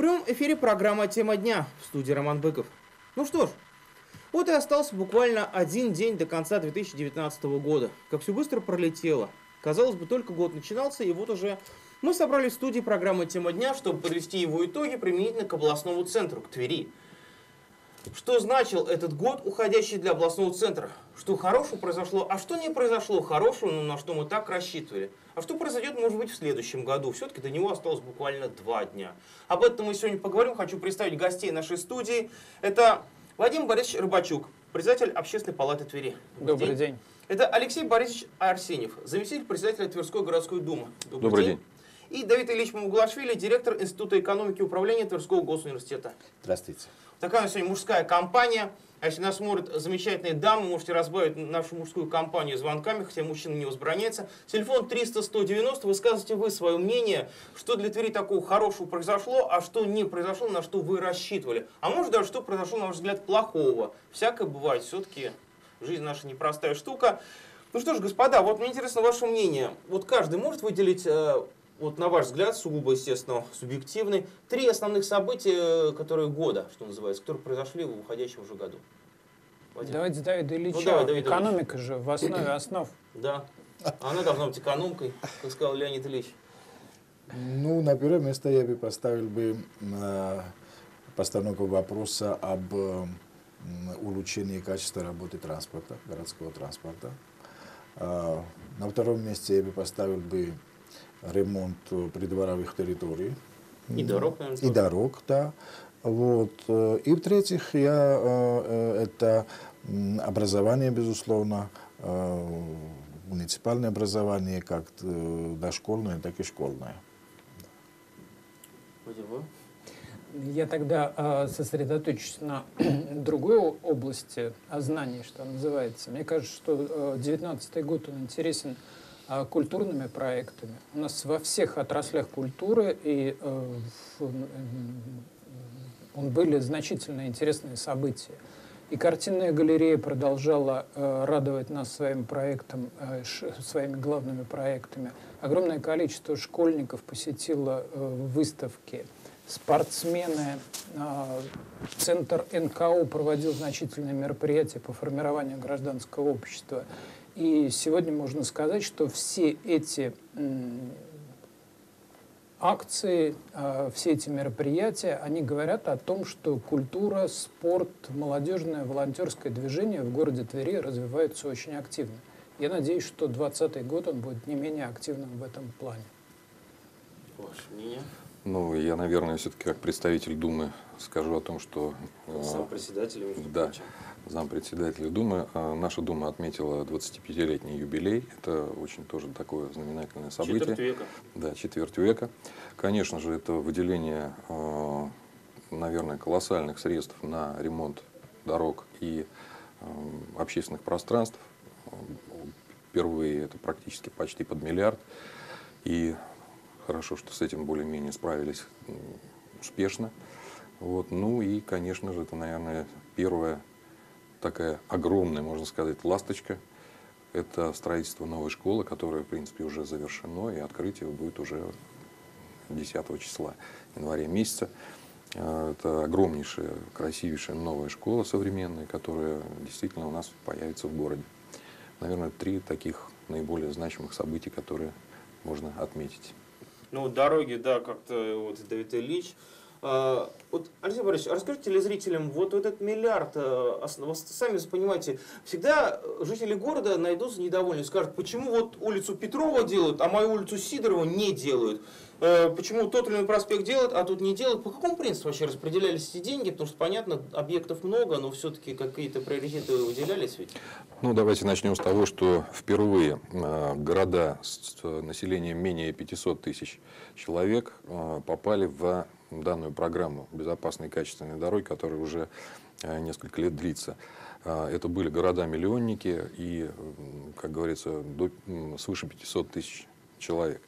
прямом эфире программа «Тема дня» в студии Роман Быков. Ну что ж, вот и остался буквально один день до конца 2019 года. Как все быстро пролетело. Казалось бы, только год начинался, и вот уже мы собрались в студии программы «Тема дня», чтобы подвести его итоги применительно к областному центру, к Твери. Что значил этот год, уходящий для областного центра? Что хорошего произошло, а что не произошло хорошего, ну, на что мы так рассчитывали? А что произойдет, может быть, в следующем году? Все-таки до него осталось буквально два дня. Об этом мы сегодня поговорим. Хочу представить гостей нашей студии. Это Владимир Борисович Рыбачук, председатель Общественной палаты Твери. Добрый, Добрый день. день. Это Алексей Борисович Арсеньев, заместитель председателя Тверской городской думы. Добрый, Добрый день. день. И Давид Ильич Муглашвили, директор Института экономики и управления Тверского госуниверситета. Здравствуйте. Такая у нас сегодня мужская компания. А если нас смотрят замечательные дамы, можете разбавить нашу мужскую компанию звонками, хотя мужчина не возбраняется. Телефон 300-190, высказывайте вы свое мнение, что для Твери такого хорошего произошло, а что не произошло, на что вы рассчитывали. А может даже, что произошло, на ваш взгляд, плохого. Всякое бывает, все-таки жизнь наша непростая штука. Ну что ж, господа, вот мне интересно ваше мнение. Вот каждый может выделить э, вот на ваш взгляд, сугубо, естественно, субъективный, три основных события, которые года, что называется, которые произошли в уходящем уже году? Вадим. Давайте Давид Ильича. Ну, давай, Давид Экономика Ильич. же в основе основ. Да. Она должна быть экономкой, как сказал Леонид Ильич. Ну, на первое место я бы поставил бы э, постановку вопроса об э, улучшении качества работы транспорта, городского транспорта. Э, на втором месте я бы поставил бы ремонт придворовых территорий. И дорог, наверное, И дорог, да. Вот. И в-третьих, я, это образование, безусловно, муниципальное образование, как дошкольное, так и школьное. Я тогда э, сосредоточусь на другой области знаний, что называется. Мне кажется, что 2019 э, год он интересен а, культурными проектами. У нас во всех отраслях культуры и э, он были значительно интересные события. И картинная галерея продолжала э, радовать нас своим проектом, э, ш, своими главными проектами. Огромное количество школьников посетило э, выставки. Спортсмены, э, Центр НКО проводил значительные мероприятия по формированию гражданского общества. И сегодня можно сказать, что все эти акции, а, все эти мероприятия, они говорят о том, что культура, спорт, молодежное волонтерское движение в городе Твери развиваются очень активно. Я надеюсь, что 2020 год он будет не менее активным в этом плане. Ваше мнение? Ну, я, наверное, все-таки как представитель Думы скажу о том, что... Сам председатель, между да, прочим зампредседателя Думы. А наша Дума отметила 25-летний юбилей. Это очень тоже такое знаменательное событие. Четверть века. Да, четверть века. Конечно же, это выделение, а, наверное, колоссальных средств на ремонт дорог и а, общественных пространств. Впервые это практически почти под миллиард. И хорошо, что с этим более-менее справились успешно. Вот. Ну и, конечно же, это, наверное, первое такая огромная, можно сказать, ласточка. Это строительство новой школы, которое, в принципе, уже завершено, и открытие будет уже 10 числа января месяца. А, это огромнейшая, красивейшая новая школа современная, которая действительно у нас появится в городе. Наверное, три таких наиболее значимых событий, которые можно отметить. Ну, дороги, да, как-то вот Давид Ильич вот, Алексей Борисович, расскажите телезрителям, вот этот миллиард, э, сами понимаете, всегда жители города найдутся недовольны, скажут, почему вот улицу Петрова делают, а мою улицу Сидорова не делают. Э, почему тот или иной проспект делают, а тут не делают. По какому принципу вообще распределялись эти деньги? Потому что, понятно, объектов много, но все-таки какие-то приоритеты выделялись ведь? Ну, давайте начнем с того, что впервые э, города с населением менее 500 тысяч человек попали в данную программу безопасной и качественной дороги, которая уже э, несколько лет длится. А, это были города-миллионники и, как говорится, до, свыше 500 тысяч человек.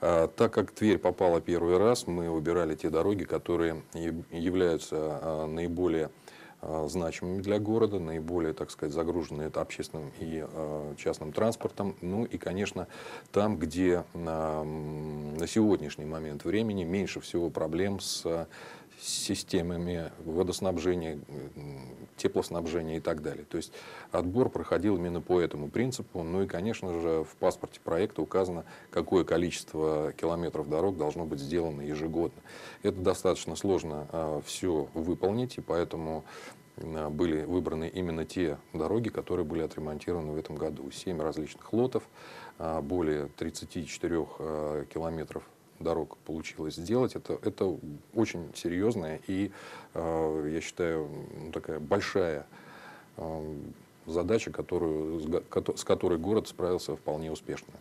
А, так как Тверь попала первый раз, мы выбирали те дороги, которые являются наиболее э, значимыми для города, наиболее, так сказать, загружены это общественным и э, частным транспортом. Ну и, конечно, там, где на сегодняшний момент времени меньше всего проблем с системами водоснабжения, теплоснабжения и так далее. То есть отбор проходил именно по этому принципу. Ну и, конечно же, в паспорте проекта указано, какое количество километров дорог должно быть сделано ежегодно. Это достаточно сложно а, все выполнить, и поэтому а, были выбраны именно те дороги, которые были отремонтированы в этом году. Семь различных лотов, а, более 34 а, километров дорог получилось сделать, это, это очень серьезная и, э, я считаю, такая большая э, задача, которую, с которой город справился вполне успешно.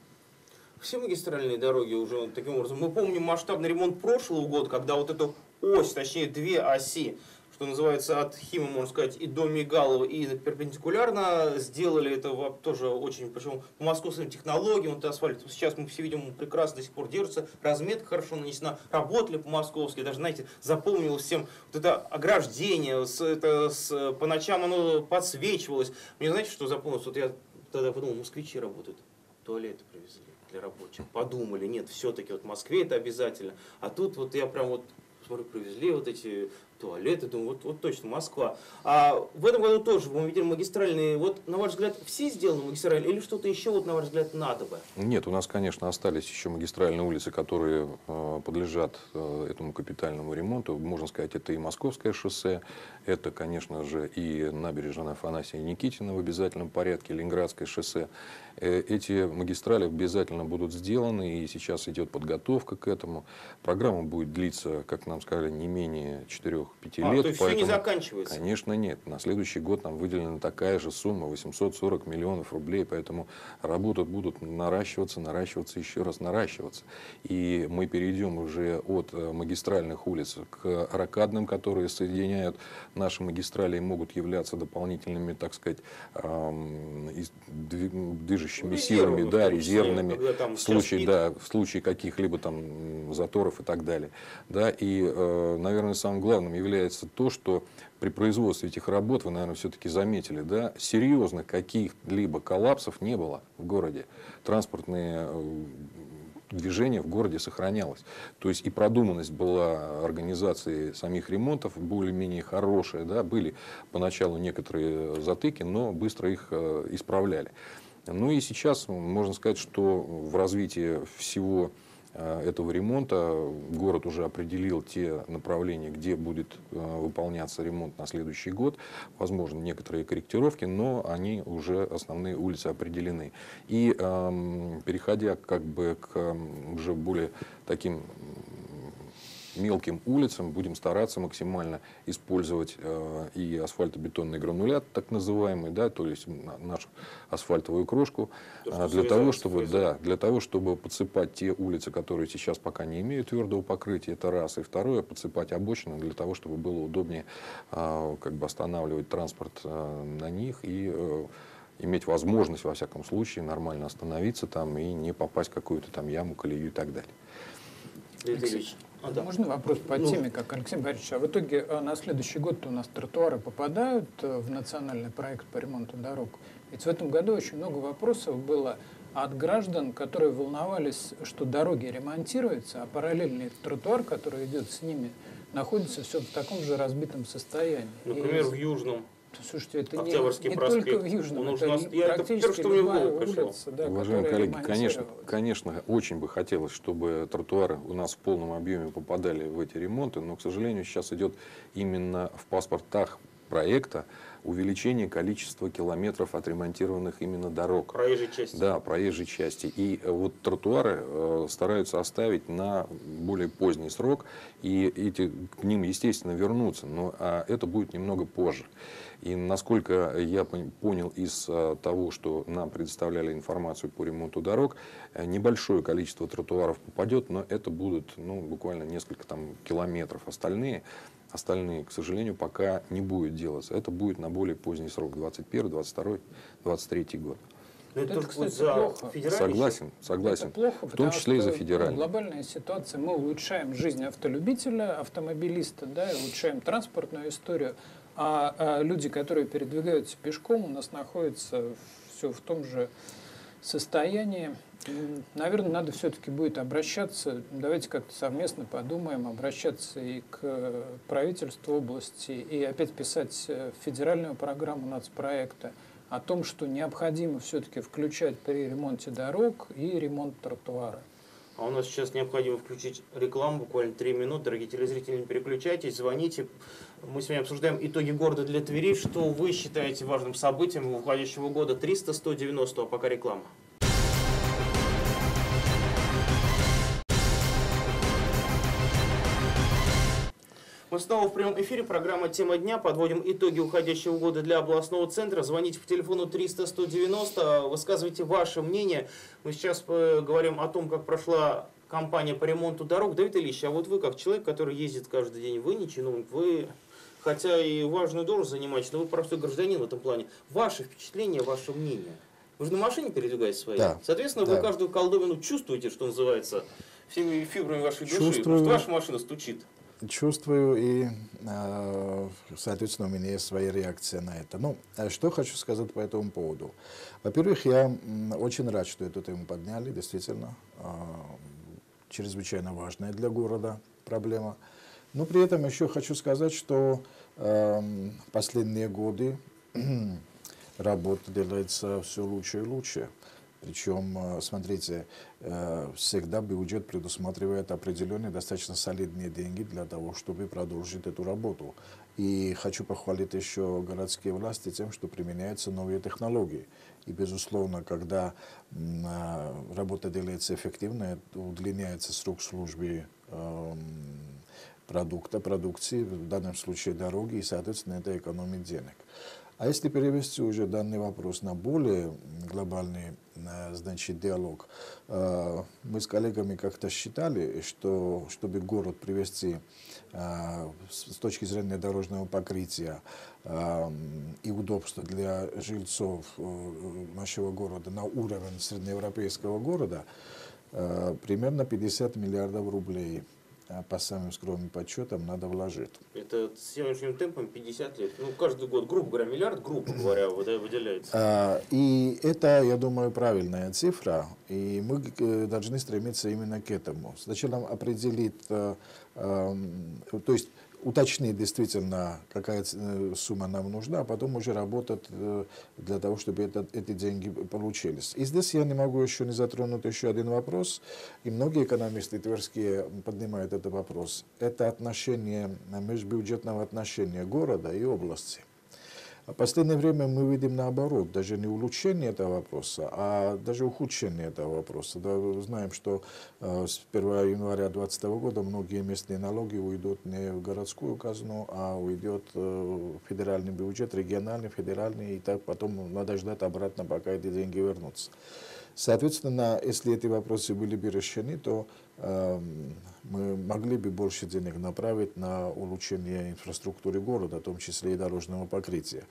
Все магистральные дороги уже таким образом. Мы помним масштабный ремонт прошлого года, когда вот эту ось, точнее две оси что называется, от Хима, можно сказать, и до Мигалова, и перпендикулярно. Сделали это тоже очень, причем по московским технологиям, вот асфальт сейчас мы все видим, прекрасно до сих пор держится, разметка хорошо нанесена, работали по-московски, даже, знаете, запомнилось всем вот это ограждение, с, это, с, по ночам оно подсвечивалось. Мне знаете, что запомнилось? Вот я тогда подумал, москвичи работают, туалеты привезли для рабочих. Подумали, нет, все-таки вот в Москве это обязательно. А тут вот я прям вот смотрю, привезли вот эти туалеты, думаю, вот, вот точно Москва. А в этом году тоже мы видели магистральные, вот на ваш взгляд, все сделаны магистральные или что-то еще, вот на ваш взгляд, надо бы? Нет, у нас, конечно, остались еще магистральные улицы, которые э, подлежат э, этому капитальному ремонту. Можно сказать, это и Московское шоссе, это, конечно же, и набережная Афанасия Никитина в обязательном порядке, Ленинградское шоссе. Э, эти магистрали обязательно будут сделаны, и сейчас идет подготовка к этому. Программа будет длиться, как нам сказали, не менее 4-5 а, лет. То есть поэтому, все не заканчивается? Конечно, нет. На следующий год нам выделена такая же сумма, 840 миллионов рублей, поэтому работы будут наращиваться, наращиваться, еще раз наращиваться. И мы перейдем уже от э, магистральных улиц к ракадным, которые соединяют наши магистрали и могут являться дополнительными, так сказать, движущими ну, силами, да, резервными, в случае, да, в случае каких-либо там заторов и так далее. Да, и, э, наверное, самым главным является то, что при производстве этих работ, вы, наверное, все-таки заметили, да, серьезно каких-либо коллапсов не было в городе. Транспортные э, движение в городе сохранялось. То есть и продуманность была организации самих ремонтов более-менее хорошая. Да? Были поначалу некоторые затыки, но быстро их э, исправляли. Ну и сейчас можно сказать, что в развитии всего этого ремонта. Город уже определил те направления, где будет э, выполняться ремонт на следующий год. Возможно, некоторые корректировки, но они уже, основные улицы определены. И эм, переходя как бы к уже более таким мелким улицам будем стараться максимально использовать э, и асфальтобетонный гранулят, так называемый, да, то есть нашу асфальтовую крошку, то, э, для того, чтобы, да, для того, чтобы подсыпать те улицы, которые сейчас пока не имеют твердого покрытия, это раз. И второе, подсыпать обочины для того, чтобы было удобнее э, как бы останавливать транспорт э, на них и э, иметь возможность, во всяком случае, нормально остановиться там и не попасть в какую-то там яму, колею и так далее. Алексей, а, да. Можно вопрос по ну, теме, как Алексей Борисович? А в итоге э, на следующий год у нас тротуары попадают э, в национальный проект по ремонту дорог? Ведь в этом году очень много вопросов было от граждан, которые волновались, что дороги ремонтируются, а параллельный тротуар, который идет с ними, находится все в таком же разбитом состоянии. Например, И... в Южном. Слушайте, это Октябрьский не, не проспект. только в Южном, Он это нас, я это первое, что мне в голову пришло. да, Уважаемые коллеги, конечно, конечно, очень бы хотелось, чтобы тротуары у нас в полном объеме попадали в эти ремонты, но, к сожалению, сейчас идет именно в паспортах проекта увеличение количества километров отремонтированных именно дорог. Проезжей части. Да, проезжей части. И э, вот тротуары э, стараются оставить на более поздний срок, и эти, к ним, естественно, вернуться, но а это будет немного позже. И насколько я понял из э, того, что нам предоставляли информацию по ремонту дорог, э, небольшое количество тротуаров попадет, но это будут ну, буквально несколько там, километров. Остальные Остальные, к сожалению, пока не будет делаться. Это будет на более поздний срок, 21, 22, 23 год. Но это, это кстати, за плохо. Согласен, согласен. Это плохо, в том числе и за федеральный. Глобальная ситуация. Мы улучшаем жизнь автолюбителя, автомобилиста, да, улучшаем транспортную историю. А, а люди, которые передвигаются пешком, у нас находятся все в том же состоянии. Наверное, надо все-таки будет обращаться, давайте как-то совместно подумаем, обращаться и к правительству области, и опять писать э, федеральную программу нацпроекта о том, что необходимо все-таки включать при ремонте дорог и ремонт тротуара. А у нас сейчас необходимо включить рекламу, буквально 3 минуты. Дорогие телезрители, не переключайтесь, звоните. Мы с вами обсуждаем итоги города для Твери. Что вы считаете важным событием уходящего года? 300-190, а пока реклама. Мы снова в прямом эфире. Программа «Тема дня». Подводим итоги уходящего года для областного центра. Звоните по телефону 300-190, высказывайте ваше мнение. Мы сейчас э, говорим о том, как прошла кампания по ремонту дорог. Давид Ильич, а вот вы, как человек, который ездит каждый день, вы не чиновник, вы хотя и важную должность занимаете, но вы простой гражданин в этом плане. Ваше впечатление, ваше мнение? Вы же на машине передвигаетесь своей. Да. Соответственно, да. вы каждую колдовину чувствуете, что называется, всеми фибрами вашей души, Чувствую. потому что ваша машина стучит чувствую и, э, соответственно, у меня есть своя реакция на это. Ну, э, что хочу сказать по этому поводу. Во-первых, я очень рад, что эту тему подняли, действительно, э, чрезвычайно важная для города проблема. Но при этом еще хочу сказать, что последние годы работа делается все лучше и лучше. Причем, э, смотрите, э, всегда бюджет предусматривает определенные достаточно солидные деньги для того, чтобы продолжить эту работу. И хочу похвалить еще городские власти тем, что применяются новые технологии. И, безусловно, когда э, работа делается эффективно, удлиняется срок службы эм, продукта, продукции, в данном случае дороги, и, соответственно, это экономит денег. А если перевести уже данный вопрос на более глобальный значит, диалог, э, мы с коллегами как-то считали, что чтобы город привести э, с точки зрения дорожного покрытия и удобства для жильцов нашего города на уровень среднеевропейского города, примерно 50 миллиардов рублей – по самым скромным подсчетам надо вложить. Это с сегодняшним темпом 50 лет. Ну, каждый год, грубо говоря, миллиард, грубо говоря, выделяется. А, и это, я думаю, правильная цифра. И мы э, должны стремиться именно к этому. Сначала определить, э, то есть уточнить действительно, какая э, сумма нам нужна, а потом уже работать э, для того, чтобы это, эти деньги получились. И здесь я не могу еще не затронуть еще один вопрос, и многие экономисты тверские поднимают этот вопрос. Это отношение, межбюджетного отношения города и области. В последнее время мы видим наоборот, даже не улучшение этого вопроса, а даже ухудшение этого вопроса. Да, знаем, что э, с 1 января 2020 года многие местные налоги уйдут не в городскую казну, а уйдет э, в федеральный бюджет, региональный, федеральный, и так потом надо ждать обратно, пока эти деньги вернутся. Соответственно, если эти вопросы были бы решены, то мы могли бы больше денег направить на улучшение инфраструктуры города, в том числе и дорожного покрытия.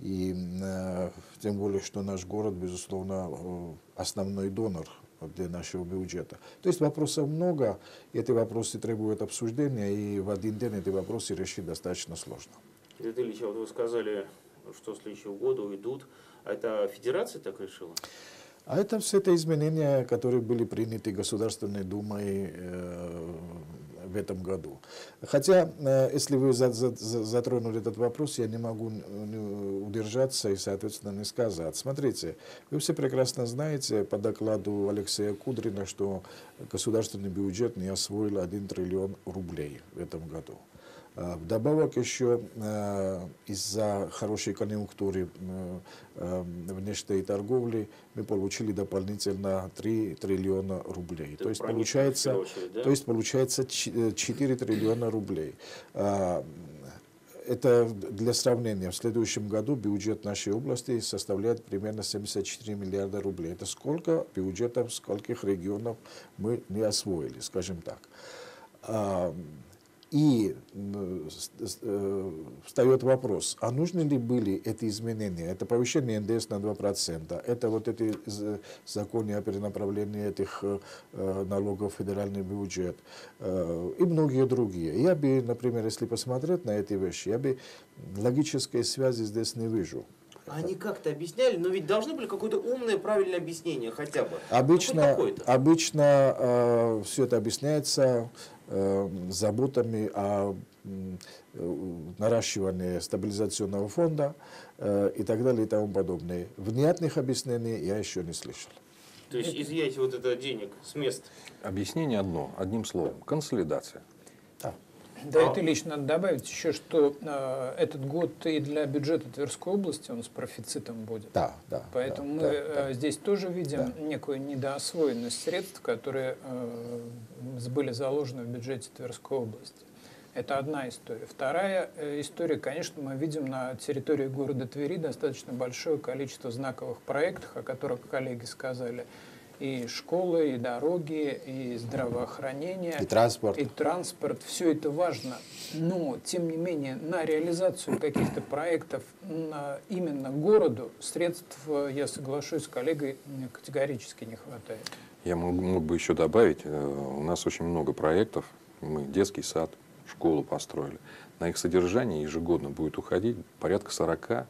И э, тем более, что наш город, безусловно, э, основной донор для нашего бюджета. То есть вопросов много, эти вопросы требуют обсуждения, и в один день эти вопросы решить достаточно сложно. Леонид Ильич, а вот вы сказали, что следующего года уйдут. А это федерация так решила? А это все это изменения, которые были приняты Государственной Думой э, в этом году. Хотя, э, если вы за, за, затронули этот вопрос, я не могу удержаться и, соответственно, не сказать. Смотрите, вы все прекрасно знаете по докладу Алексея Кудрина, что государственный бюджет не освоил 1 триллион рублей в этом году. Вдобавок еще а, из-за хорошей конъюнктуры а, внешней торговли мы получили дополнительно 3 триллиона рублей. то есть, получается, очередь, да? то есть получается 4 э, триллиона рублей. Это для сравнения. В следующем году бюджет нашей области составляет примерно 74 миллиарда рублей. Это сколько бюджетов, скольких регионов мы не освоили, скажем так. И э, встает вопрос, а нужны ли были эти изменения? Это повышение НДС на 2%, это вот эти з- законы о перенаправлении этих э, э, налогов в федеральный бюджет э, и многие другие. Я бы, например, если посмотреть на эти вещи, я бы логической связи здесь не вижу. Они как-то объясняли, но ведь должны были какое-то умное, правильное объяснение хотя бы. Ну, Обычно, какое-то. обычно все это объясняется э, заботами о э, наращивании стабилизационного фонда э, и так далее и тому подобное. Внятных объяснений я еще не слышал. То есть изъять вот это денег с мест. Объяснение одно, одним словом. Консолидация. Да. Да, А- это лично надо добавить еще, что э, этот год и для бюджета Тверской области он с профицитом будет. Да, да. Поэтому да, мы да, да. э, здесь тоже видим Да. некую недоосвоенность средств, которые э, были заложены в бюджете Тверской области. Это одна история. Вторая э, история, конечно, мы видим на территории города Твери достаточно большое количество знаковых проектов, о которых коллеги сказали. И школы, и дороги, и здравоохранение. И транспорт. И транспорт, все это важно. Но, тем не менее, на реализацию каких-то проектов на именно городу средств, я соглашусь с коллегой, категорически не хватает. Я мог, мог бы еще добавить, э, у нас очень много проектов. Мы детский сад, школу построили. На их содержание ежегодно будет уходить порядка 45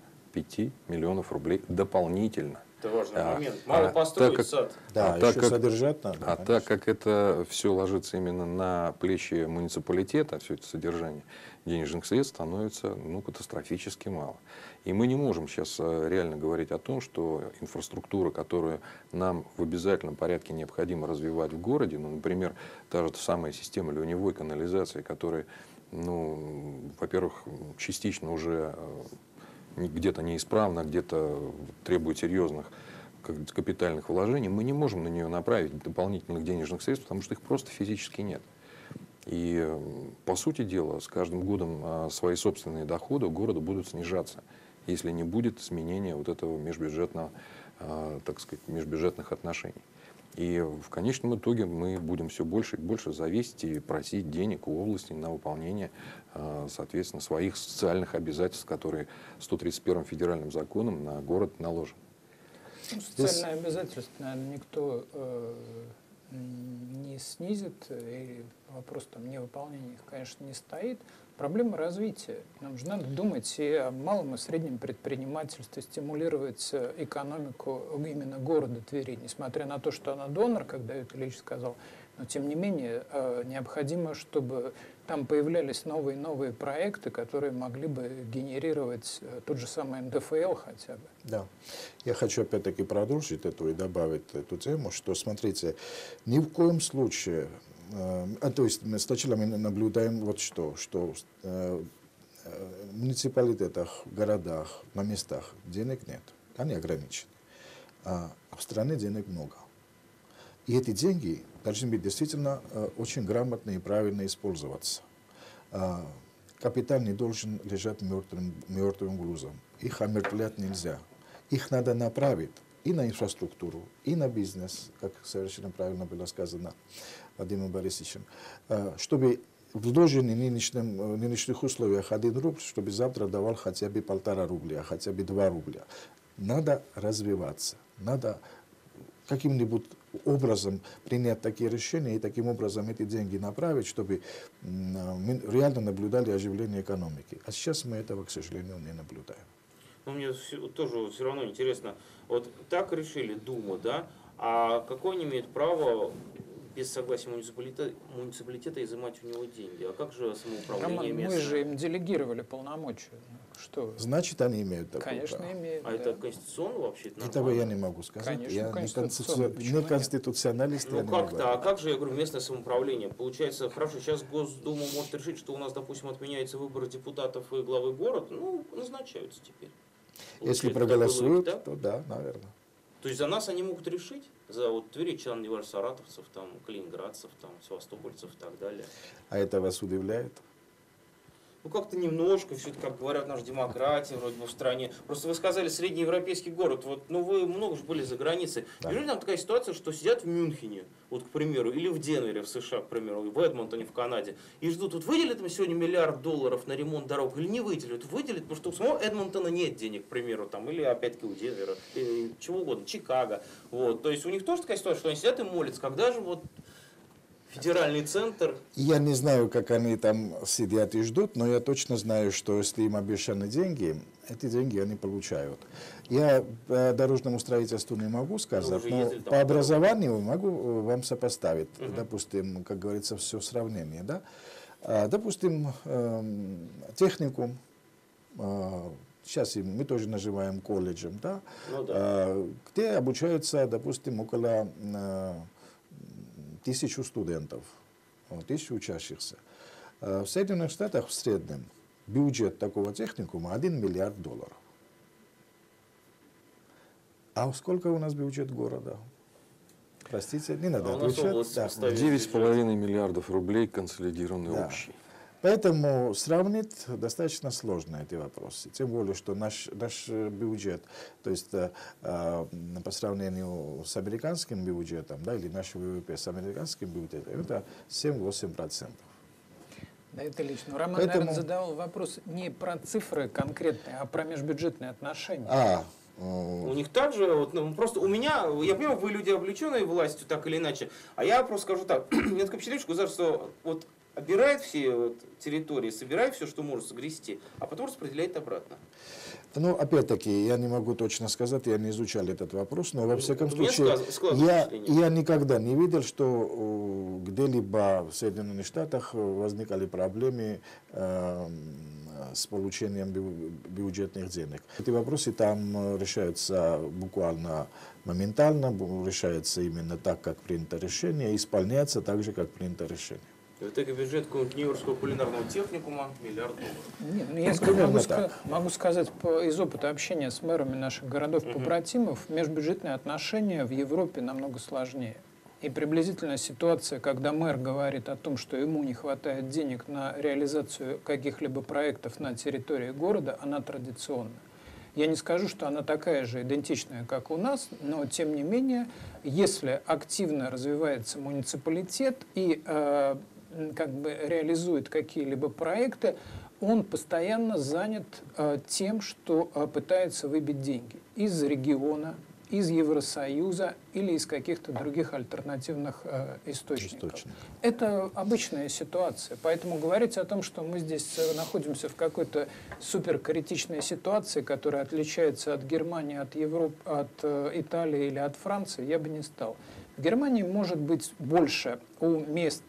миллионов рублей дополнительно. Это важный А, момент. Мало а, построить так как- сад. Да, а еще так как- содержать надо. А конечно. так как это все ложится именно на плечи муниципалитета, все это содержание денежных средств становится ну, катастрофически мало. И мы не можем сейчас э, реально говорить о том, что инфраструктура, которую нам в обязательном порядке необходимо развивать в городе, ну, например, та же самая система ливневой канализации, которая, ну, во-первых, частично уже э, где-то неисправна, где-то требует серьезных капитальных вложений, мы не можем на нее направить дополнительных денежных средств, потому что их просто физически нет. И, по сути дела, с каждым годом а, свои собственные доходы у города будут снижаться, если не будет изменения вот этого межбюджетного, а, так сказать, межбюджетных отношений. И в конечном итоге мы будем все больше и больше зависеть и просить денег у области на выполнение, а, соответственно, своих социальных обязательств, которые 131 федеральным законом на город наложены. Ну, социальные обязательства, наверное, никто э, не снизит, и вопрос там невыполнения их, конечно, не стоит. Проблема развития. Нам же надо думать и о малом и среднем предпринимательстве, стимулировать э, экономику именно города Твери, несмотря на то, что она донор, как Давид Ильич сказал, но тем не менее э, необходимо, чтобы там появлялись новые и новые проекты, которые могли бы генерировать э, тот же самый НДФЛ хотя бы. Да. Я хочу опять-таки продолжить эту и добавить эту тему, что, смотрите, ни в коем случае, то есть мы сначала мы наблюдаем вот что, что э, э, в муниципалитетах, городах, на местах денег нет, они ограничены, а в стране денег много. И эти деньги должны быть действительно э, очень грамотно и правильно использоваться. Капитал не должен лежать мертвым, мертвым грузом. Их омертвлять нельзя. Их надо направить и на инфраструктуру, и на бизнес, как совершенно правильно было сказано Владимиром Борисовичем, а, чтобы вложенный в нынешнем, э, нынешних условиях один рубль, чтобы завтра давал хотя бы полтора рубля, хотя бы два рубля. Надо развиваться, надо каким-нибудь образом принять такие решения и таким образом эти деньги направить, чтобы а, мы реально наблюдали оживление экономики. А сейчас мы этого, к сожалению, не наблюдаем. Но мне всё- тоже все равно интересно, вот так решили Дума, да, а какое они имеют право без согласия муниципалитета, муниципалитета изымать у него деньги? А как же самоуправление Роман, мы местное? же им делегировали полномочия. Ну, Что? Значит, они имеют такое Конечно, право. имеют. А да. это конституционно вообще? Это Этого я нормально? не могу сказать. Конечно, я не, конституционно. конституци- Почему не конституционалист. Ну как-то, а как же, я говорю, местное самоуправление? Получается, хорошо, сейчас Госдума может решить, что у нас, допустим, отменяются выборы депутатов и главы города, ну, назначаются теперь. Если проголосуют, да? то да, наверное. То есть за нас они могут решить? За вот тверичан, неважно, саратовцев, там, калининградцев, там, севастопольцев и так далее. А это вас удивляет? Ну как-то немножко, все как говорят, наша демократия вроде бы в стране. Просто вы сказали среднеевропейский город, вот, ну вы много же были за границей. Да. Неужели там такая ситуация, что сидят в Мюнхене, вот, к примеру, или в Денвере в США, к примеру, в Эдмонтоне в Канаде, и ждут, вот выделят им сегодня миллиард долларов на ремонт дорог или не выделят? Выделят, потому что у самого Эдмонтона нет денег, к примеру, там, или опять-таки у Денвера, или чего угодно, Чикаго. Вот. То есть у них тоже такая ситуация, что они сидят и молятся, когда же вот федеральный центр Я не знаю, как они там сидят и ждут, но я точно знаю, что если им обещаны деньги, эти деньги они получают. Я по дорожному строительству не могу сказать, но ездили по образованию могу э, вам сопоставить, Мгм. допустим, как говорится, все сравнение. Да? А, Допустим, эм, техникум, а, сейчас им мы тоже называем колледжем, да? Ну да. А, где обучаются, допустим, около э, тысячу студентов, тысячу учащихся. А В Соединенных Штатах в среднем бюджет такого техникума 1 миллиард долларов. А сколько у нас бюджет города? Простите, не надо А отвечать. Да. поставить. Девять с половиной миллиардов рублей консолидированный Да. общий. Поэтому сравнить достаточно сложно эти вопросы. Тем более, что наш, наш э, бюджет, то есть э, э, по сравнению с американским бюджетом, да, или наш ВВП с американским бюджетом, это 7-8%. Да, это лично. Роман, Поэтому- наверное, задавал вопрос не про цифры конкретные, а про межбюджетные отношения. А, У э, них также, вот, ну, просто у меня, я понимаю, вы люди облеченные властью, так или иначе, а я просто скажу так, у меня такое впечатление, что государство вот обирает все вот территории, собирает все, что может сгрести, а потом распределяет обратно. ну, опять-таки, я не могу точно сказать, я не изучал этот вопрос, но во всяком у меня случае, сказ- я, я никогда не видел, что э, где-либо в Соединенных Штатах возникали проблемы э, с получением бю- бюджетных денег. Эти вопросы там э, решаются буквально моментально, решаются именно так, как принято решение, исполняется так же, как принято решение. Итоге бюджет Нью-Йоркского кулинарного техникума миллиард долларов. Нет, ну, я Примерно могу, ска- могу сказать по- из опыта общения с мэрами наших городов-побратимов, межбюджетные отношения в Европе намного сложнее. И приблизительно ситуация, когда мэр говорит о том, что ему не хватает денег на реализацию каких-либо проектов на территории города, она традиционная. Я не скажу, что она такая же идентичная, как у нас, но тем не менее, если активно развивается муниципалитет и э, как бы реализует какие-либо проекты, он постоянно занят э, тем, что э, пытается выбить деньги из региона, из Евросоюза или из каких-то других альтернативных э, источников. Источников. Это обычная ситуация. Поэтому говорить о том, что мы здесь э, находимся в какой-то суперкритичной ситуации, которая отличается от Германии, от Европы, от э, Италии или от Франции, я бы не стал. В Германии может быть больше у мест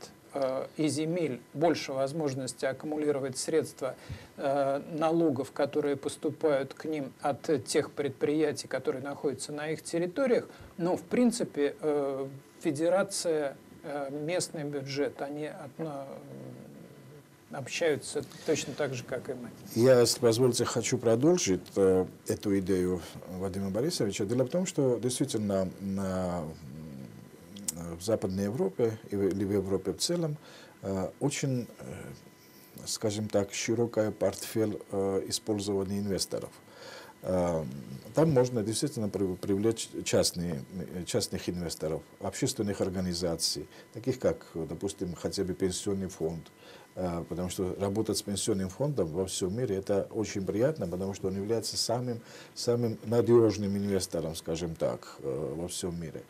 и земель больше возможности аккумулировать средства э, налогов, которые поступают к ним от э, тех предприятий, которые находятся на их территориях. Но, в принципе, э, федерация, э, местный бюджет, они общаются точно так же, как и мы. Я, если позволите, хочу продолжить э, эту идею Вадима Борисовича. Дело в том, что действительно на, в Западной Европе или в Европе в целом э, очень, э, скажем так, широкая портфель э, использования инвесторов. Э, Там можно действительно при- привлечь частные, э, частных инвесторов, общественных организаций, таких как, допустим, хотя бы пенсионный фонд, Э, потому что работать с пенсионным фондом во всем мире это очень приятно, потому что он является самым, самым надежным инвестором, скажем так, э, во всем мире.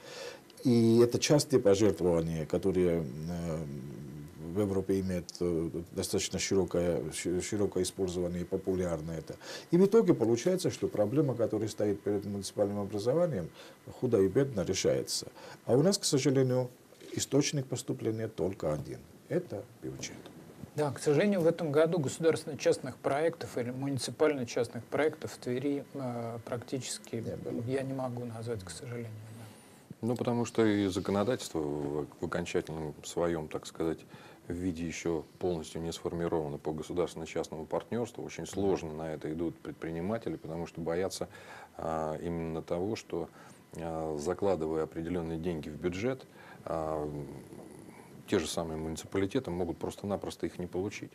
И это частые пожертвования, которые э, в Европе имеют э, достаточно широкое, ши- широкое использование и популярно это. И в итоге получается, что проблема, которая стоит перед муниципальным образованием, худо и бедно решается. А у нас, к сожалению, источник поступления только один. Это бюджет. Да, к сожалению, в этом году государственно-частных проектов или муниципально-частных проектов в Твери э, практически Не было. я не могу назвать, к сожалению. Ну, потому что и законодательство в, в окончательном своем, так сказать, виде еще полностью не сформировано по государственно-частному партнерству. Очень сложно на это идут предприниматели, потому что боятся а, именно того, что а, закладывая определенные деньги в бюджет, а, те же самые муниципалитеты могут просто-напросто их не получить.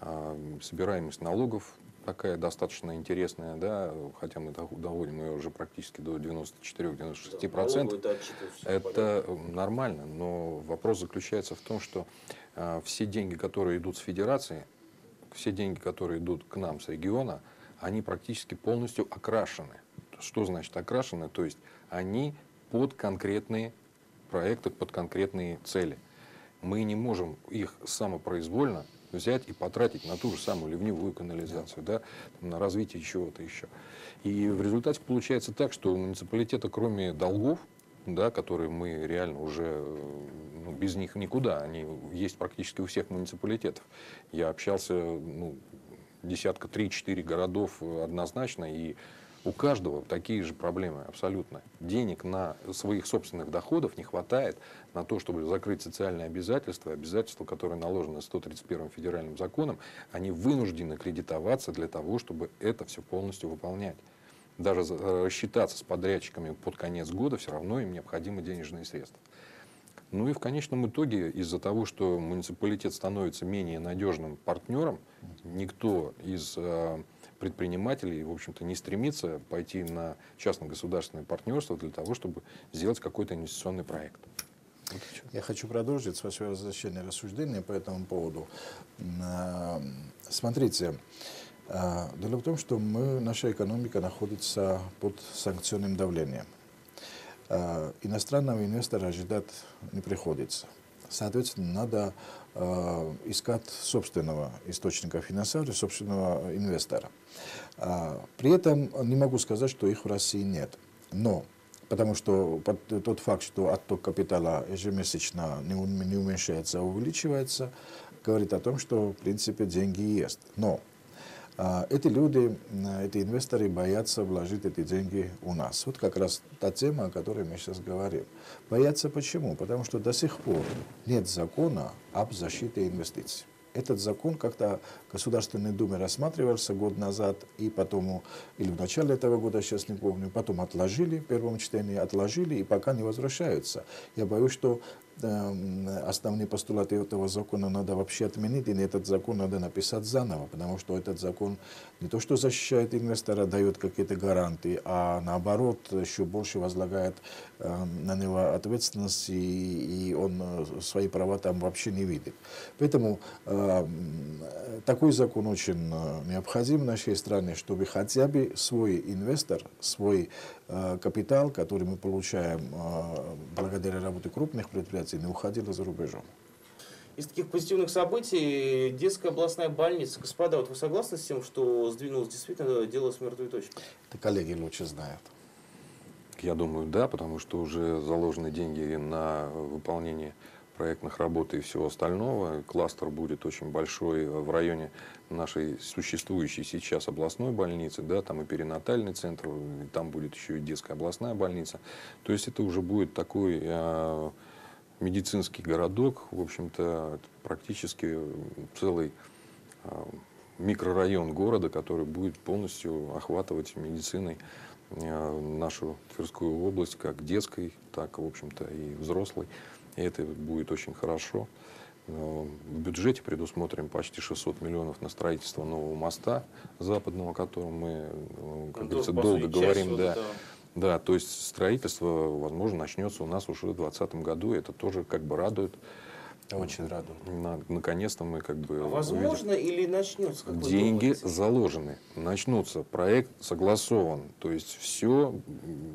А, собираемость налогов такая достаточно интересная, да, хотя мы доводим ее уже практически до 94-96%. Да, это нормально, но вопрос заключается в том, что а, все деньги, которые идут с федерации, все деньги, которые идут к нам с региона, они практически полностью окрашены. Что значит окрашены? То есть они под конкретные проекты, под конкретные цели. Мы не можем их самопроизвольно взять и потратить на ту же самую ливневую канализацию, да, на развитие чего-то еще. И в результате получается так, что у муниципалитета, кроме долгов, да, которые мы реально уже, ну, без них никуда, они есть практически у всех муниципалитетов. Я общался, ну, десятка, три-четыре городов однозначно, и у каждого такие же проблемы абсолютно. Денег на своих собственных доходов не хватает на то, чтобы закрыть социальные обязательства, обязательства, которые наложены 131 федеральным законом, они вынуждены кредитоваться для того, чтобы это все полностью выполнять. Даже э, рассчитаться с подрядчиками под конец года все равно им необходимы денежные средства. Ну и в конечном итоге из-за того, что муниципалитет становится менее надежным партнером, никто из э, предпринимателей, в общем-то, не стремится пойти на частно-государственное партнерство для того, чтобы сделать какой-то инвестиционный проект. Вот Я хочу продолжить свое возвращение рассуждения по этому поводу. А, смотрите, а, дело в том, что мы, наша экономика находится под санкционным давлением. А, иностранного инвестора ожидать не приходится. Соответственно, надо искать собственного источника финансирования, собственного инвестора. А, при этом не могу сказать, что их в России нет. Но потому что тот факт, что отток капитала ежемесячно не, уменьшается, а увеличивается, говорит о том, что в принципе деньги есть. Но эти люди, эти инвесторы боятся вложить эти деньги у нас. Вот как раз та тема, о которой мы сейчас говорим. Боятся почему? Потому что до сих пор нет закона об защите инвестиций. Этот закон как-то в Государственной Думе рассматривался год назад, и потом, или в начале этого года, сейчас не помню, потом отложили в первом чтении, отложили, и пока не возвращаются. Я боюсь, что основные постулаты этого закона надо вообще отменить, и этот закон надо написать заново, потому что этот закон не то что защищает инвестора, дает какие-то гарантии, а наоборот еще больше возлагает на него ответственность, и, и он э, свои права там вообще не видит. Поэтому такой закон очень э, необходим в нашей стране, чтобы хотя бы свой инвестор, свой капитал, который мы получаем благодаря работе крупных предприятий, не уходила за рубежом. Из таких позитивных событий детская областная больница. Господа, вот вы согласны с тем, что сдвинулось действительно дело с мертвой точки? Это коллеги лучше знают. Я думаю, да, потому что уже заложены деньги на выполнение проектных работ и всего остального. Кластер будет очень большой в районе нашей существующей сейчас областной больницы, да, там и перинатальный центр, и там будет еще и детская областная больница. То есть это уже будет такой а, медицинский городок, в общем-то, практически целый а, микрорайон города, который будет полностью охватывать медициной а, нашу Тверскую область, как детской, так, в общем-то, и взрослой. И это будет очень хорошо. В бюджете предусмотрим почти 600 миллионов на строительство нового моста западного, о котором мы, как ну, говорится, долго говорим. Да. Да, то есть строительство, возможно, начнется у нас уже в 2020 году. Это тоже как бы радует. Очень радует. На, наконец-то мы как бы... А возможно увидим. или начнется? Как Деньги заложены, начнутся, проект согласован. То есть все,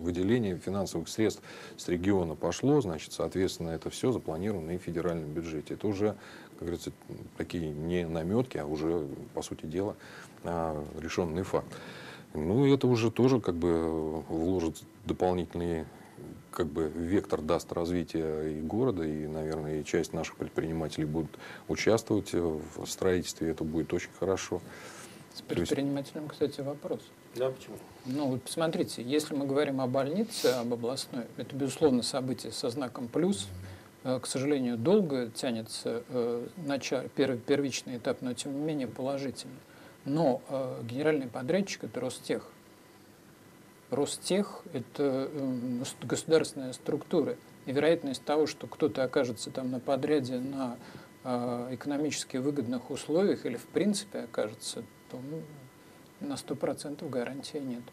выделение финансовых средств с региона пошло, значит, соответственно, это все запланировано и в федеральном бюджете. Это уже, как говорится, такие не наметки, а уже, по сути дела, а, решенный факт. Ну, это уже тоже как бы вложит дополнительный как бы вектор даст развития и города, и, наверное, и часть наших предпринимателей будут участвовать в строительстве, это будет очень хорошо. С предпринимателем, кстати, вопрос. Да, почему? Ну, вот посмотрите, если мы говорим о больнице, об областной, это, безусловно, событие со знаком «плюс». Э, к сожалению, долго тянется э, начало, первичный этап, но тем не менее положительный. Но э, генеральный подрядчик – это Ростех. Ростех – это э, государственная структура. И вероятность того, что кто-то окажется там на подряде на э, экономически выгодных условиях или в принципе окажется, то ну, на 100% гарантии нет.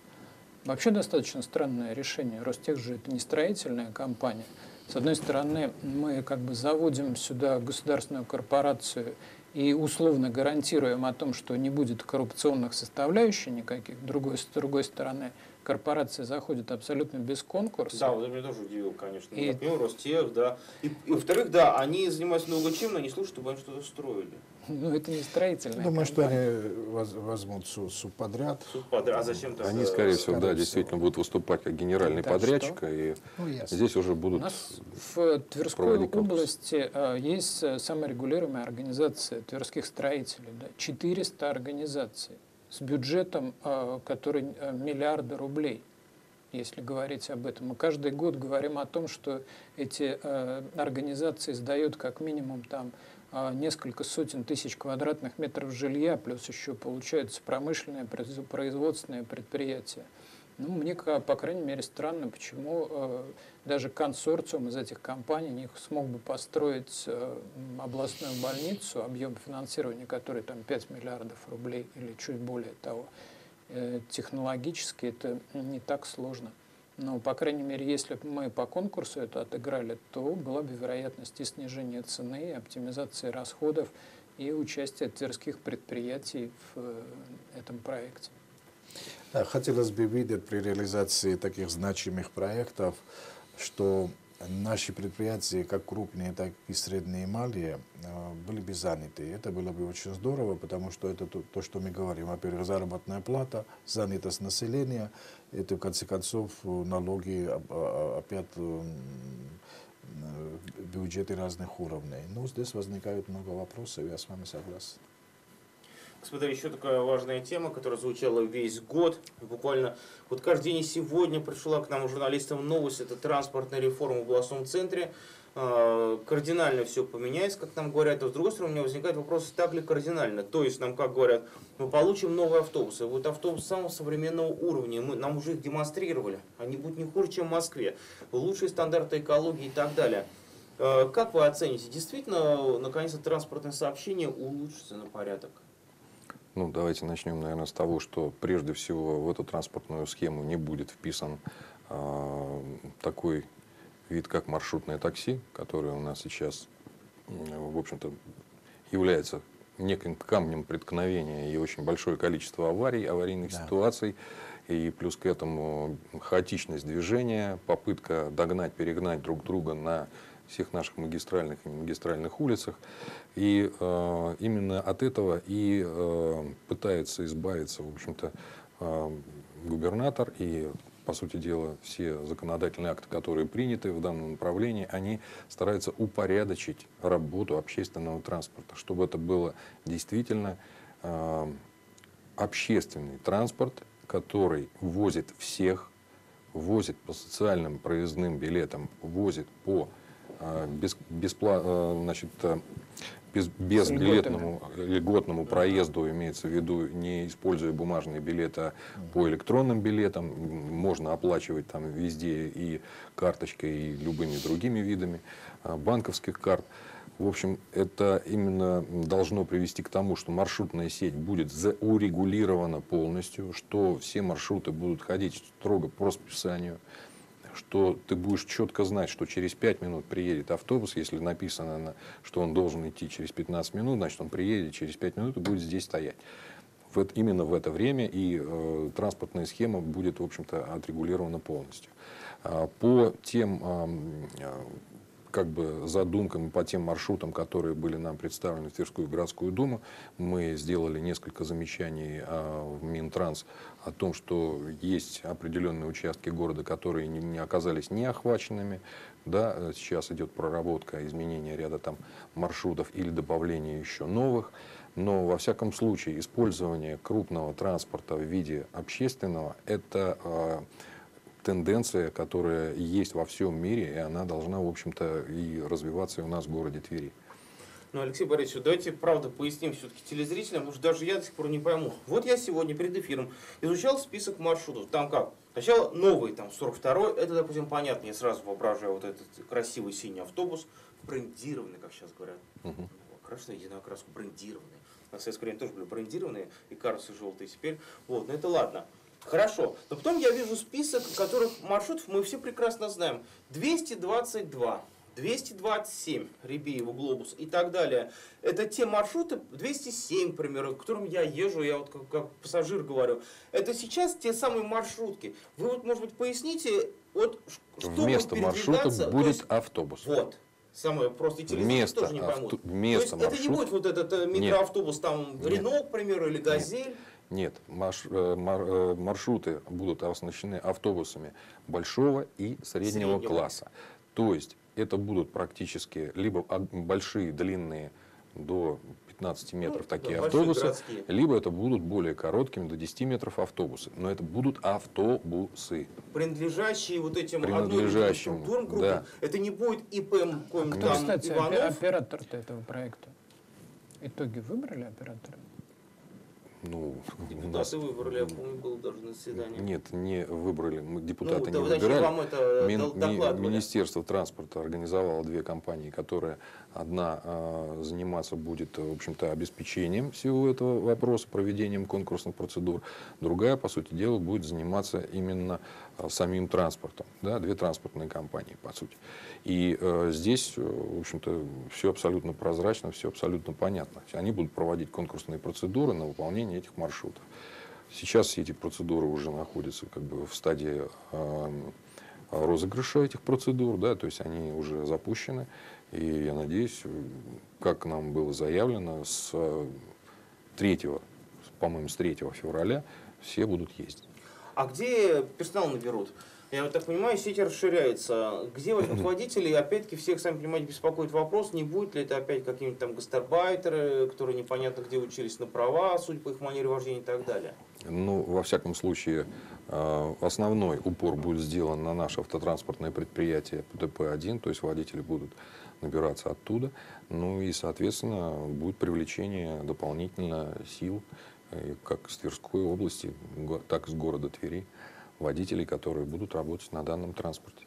Вообще достаточно странное решение. Ростех же это не строительная компания. С одной стороны, мы как бы заводим сюда государственную корпорацию и условно гарантируем о том, что не будет коррупционных составляющих никаких. Другой, с другой стороны, корпорация заходит абсолютно без конкурса. Да, вот это меня тоже удивило, конечно. И... Например, Ростех, да. И, и во-вторых, да, они занимаются много чем, но не слушают, чтобы они что-то строили. Ну, это не строительная Думаю, что они возьмут субподряд. Субподряд. А зачем то Они, скорее всего, да, действительно будут выступать как генеральный так подрядчик, что? и ну, здесь уже будут У нас в Тверской области э, есть э, саморегулируемая организация тверских строителей. Да, 400 организаций с бюджетом, э, который миллиарды рублей если говорить об этом. Мы каждый год говорим о том, что эти э, организации сдают как минимум там несколько сотен тысяч квадратных метров жилья, плюс еще получается промышленное, производственное предприятие. Ну, мне, по крайней мере, странно, почему э, даже консорциум из этих компаний не смог бы построить э, областную больницу, объем финансирования который там 5 миллиардов рублей или чуть более того. Э, технологически это не так сложно. Но, по крайней мере, если бы мы по конкурсу это отыграли, то была бы вероятность и снижения цены, и оптимизации расходов, и участия тверских предприятий в э, этом проекте. Да, хотелось бы видеть при реализации таких значимых проектов, что наши предприятия, как крупные, так и средние и малые, э, были бы заняты. Это было бы очень здорово, потому что это то, то что мы говорим. Во-первых, заработная плата, занятость населения, это, в конце концов, налоги опять э, бюджеты разных уровней. Но здесь возникают много вопросов, я с вами согласен. Господа, еще такая важная тема, которая звучала весь год. Буквально вот каждый день сегодня пришла к нам журналистам новость. Это транспортная реформа в областном центре. А, кардинально все поменяется, как нам говорят. А с другой стороны, у меня возникает вопрос, так ли кардинально. То есть нам, как говорят, мы получим новые автобусы. Вот автобус самого современного уровня, мы, нам уже их демонстрировали. Они будут не хуже, чем в Москве. Лучшие стандарты экологии и так далее. А, как вы оцените, действительно, наконец-то транспортное сообщение улучшится на порядок? Ну, давайте начнем, наверное, с того, что прежде всего в эту транспортную схему не будет вписан э, такой вид, как маршрутное такси, который у нас сейчас, в общем-то, является неким камнем преткновения и очень большое количество аварий, аварийных да. ситуаций. И плюс к этому хаотичность движения, попытка догнать, перегнать друг друга на всех наших магистральных и магистральных улицах. И э, именно от этого и э, пытается избавиться, в общем-то, э, губернатор и по сути дела, все законодательные акты, которые приняты в данном направлении, они стараются упорядочить работу общественного транспорта, чтобы это было действительно э, общественный транспорт, который возит всех, возит по социальным проездным билетам, возит по без, беспла, а, значит, э, без, без билетному льготному проезду, имеется в виду, не используя бумажные билеты, а по электронным билетам, можно оплачивать там везде и карточкой, и любыми другими видами а, банковских карт. В общем, это именно должно привести к тому, что маршрутная сеть будет урегулирована полностью, что все маршруты будут ходить строго по расписанию, что ты будешь четко знать, что через 5 минут приедет автобус, если написано, что он должен идти через 15 минут, значит он приедет через 5 минут и будет здесь стоять. В, именно в это время и э, транспортная схема будет, в общем-то, отрегулирована полностью. А, по тем э, как бы задумкам по тем маршрутам, которые были нам представлены в Тверскую городскую думу. Мы сделали несколько замечаний а, в Минтранс о том, что есть определенные участки города, которые не, не оказались не охваченными. Да, сейчас идет проработка изменения ряда там маршрутов или добавления еще новых. Но во всяком случае использование крупного транспорта в виде общественного – это а, тенденция, которая есть во всем мире, и она должна, в общем-то, и развиваться и у нас в городе Твери. Ну, Алексей Борисович, давайте, правда, поясним все-таки телезрителям, потому что даже я до сих пор не пойму. Вот я сегодня перед эфиром изучал список маршрутов. Там как? Сначала новый, там, 42-й, это, допустим, понятно, я сразу воображаю вот этот красивый синий автобус, брендированный, как сейчас говорят. Угу покрашены единую окраску, брендированные. На советское время тоже были брендированные, и карусы желтые теперь. Вот, но это ладно. Хорошо. Но потом я вижу список, которых маршрутов мы все прекрасно знаем. 222. 227 Рябеева глобус и так далее. Это те маршруты, 207, к примеру, которым я езжу, я вот как, как пассажир говорю. Это сейчас те самые маршрутки. Вы вот, может быть, поясните, вот что Вместо маршрута будет есть, автобус. Вот. Самое просто и тоже не поймут. Авто, вместо То есть это не будет вот этот э, микроавтобус, там, Нет. Рено, к примеру, или Газель? Нет, марш, э, мар, э, маршруты будут оснащены автобусами большого и среднего, среднего. класса. То есть это будут практически либо большие, длинные до 15 метров ну, такие да, автобусы, либо это будут более короткими, до 10 метров автобусы. Но это будут автобусы. Принадлежащие вот этим Принадлежащим, структурам группам. Да. Это не будет ИП Кто, там, кстати, Иванов. оператор-то этого проекта? Итоги выбрали оператора? Ну, депутаты нас... выбрали, я помню, было даже на заседании. Нет, не выбрали. Мы депутаты ну, не выбирали. Вам это Мин, ми, Министерство транспорта организовало две компании, которые одна э, заниматься будет, в общем-то, обеспечением всего этого вопроса, проведением конкурсных процедур. Другая, по сути дела, будет заниматься именно э, самим транспортом. Да, две транспортные компании, по сути. И э, здесь, э, в общем-то, все абсолютно прозрачно, все абсолютно понятно. Они будут проводить конкурсные процедуры на выполнение этих маршрутов. Сейчас эти процедуры уже находятся как бы в стадии э, розыгрыша этих процедур, да, то есть они уже запущены. И я надеюсь, как нам было заявлено, с 3, по-моему, с 3 февраля все будут ездить. А где персонал наберут? Я вот так понимаю, сеть расширяется. Где возьмут водителей? Опять-таки всех, сами понимаете, беспокоит вопрос, не будет ли это опять какие-нибудь там гастарбайтеры, которые непонятно где учились на права, судя по их манере вождения и так далее. Ну, во всяком случае, э, основной упор будет сделан на наше автотранспортное предприятие ПТП-1, то есть водители будут набираться оттуда. Ну и, соответственно, будет привлечение дополнительно сил э, как с Тверской области, так и с города Твери водителей, которые будут работать на данном транспорте.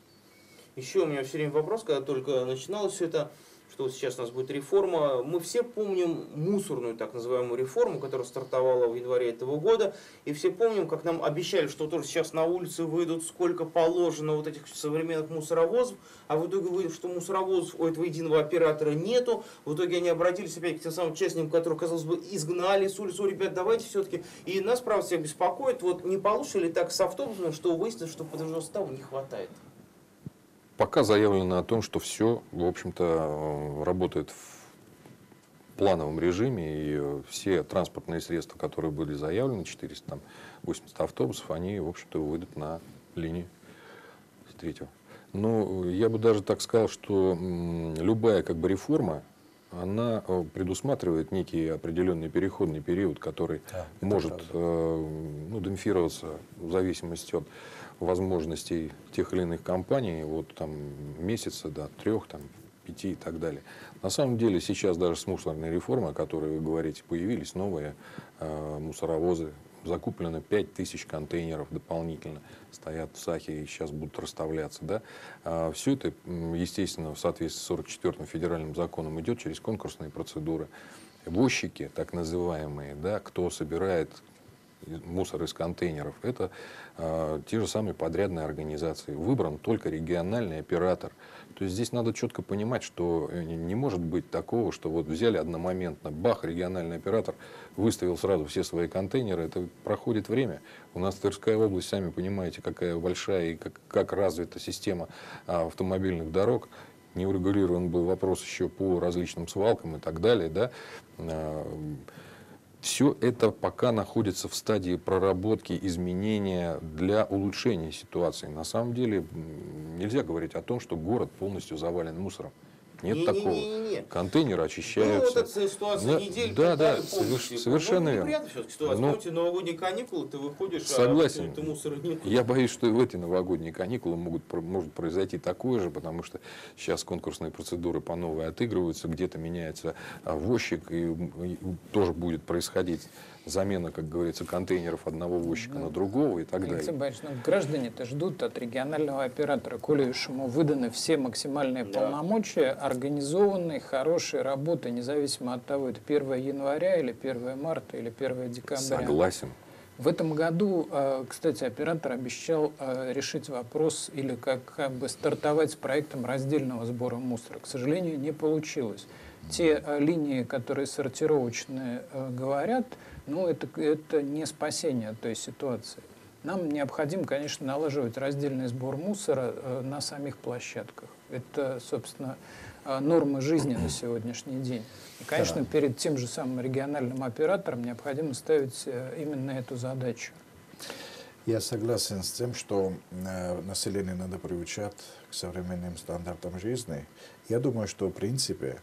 Еще у меня все время вопрос, когда только начиналось все это, что сейчас у нас будет реформа. Мы все помним мусорную так называемую реформу, которая стартовала в январе этого года. И все помним, как нам обещали, что тоже сейчас на улице выйдут сколько положено вот этих современных мусоровозов. А в итоге выйдет, что мусоровозов у этого единого оператора нету. В итоге они обратились опять к тем самым участникам, которых, казалось бы, изгнали с улицы. Ребят, давайте все-таки. И нас, правда, всех беспокоит. Вот не получше ли так с автобусом, что выяснилось, что подвижного состава не хватает? Пока заявлено о том, что все, в общем-то, э, работает в плановом режиме, и э, все транспортные средства, которые были заявлены, 480 автобусов, они, в общем-то, выйдут на линию с третьего. Но я бы даже так сказал, что любая как бы реформа, она э, предусматривает некий определенный переходный период, который да, может э, ну, демпфироваться в зависимости от возможностей тех или иных компаний, вот там месяца до трех, там, пяти и так далее. На самом деле сейчас даже с мусорной реформой, о которой вы говорите, появились новые э, мусоровозы, закуплено 5 тысяч контейнеров дополнительно, стоят в Сахе и сейчас будут расставляться. Да? А все это, естественно, в соответствии с 44-м федеральным законом идет через конкурсные процедуры. Возчики, так называемые, да, кто собирает мусор из контейнеров, это э, те же самые подрядные организации. Выбран только региональный оператор. То есть здесь надо четко понимать, что э, не может быть такого, что вот взяли одномоментно, бах, региональный оператор выставил сразу все свои контейнеры. Это проходит время. У нас Тверская область, сами понимаете, какая большая и как, как развита система а, автомобильных дорог не урегулирован был вопрос еще по различным свалкам и так далее, да, все это пока находится в стадии проработки, изменения для улучшения ситуации. На самом деле нельзя говорить о том, что город полностью завален мусором. Нет не, такого. Не, не, не, Контейнеры очищаются. Ну, вот эта ситуация да, недельки. Да, да, соверш, совершенно ну, верно. ситуация. Но, Помните, новогодние каникулы, ты выходишь, а согласен. а мусора нет. Я боюсь, что и в эти новогодние каникулы могут, может произойти такое же, потому что сейчас конкурсные процедуры по новой отыгрываются, где-то меняется возчик, и, и тоже будет происходить замена, как говорится, контейнеров одного возчика на другого и так Алексей далее. Борисович, ну, граждане-то ждут от регионального оператора, коли уж ему выданы все максимальные Да. полномочия организованной, хорошей работы, независимо от того, это 1 января или 1 марта или 1 декабря. Согласен. В этом году, э, кстати, оператор обещал э, решить вопрос или как, бы стартовать с проектом раздельного сбора мусора. К сожалению, не получилось. Те э, линии, которые сортировочные говорят, ну, это, это не спасение той ситуации. Нам необходимо, конечно, налаживать раздельный сбор мусора э, на самих площадках. Это, собственно, э, нормы жизни на сегодняшний день. И, конечно, Да. перед тем же самым региональным оператором необходимо ставить э, именно эту задачу. Я согласен с тем, что э, население надо приучать к современным стандартам жизни. Я думаю, что в принципе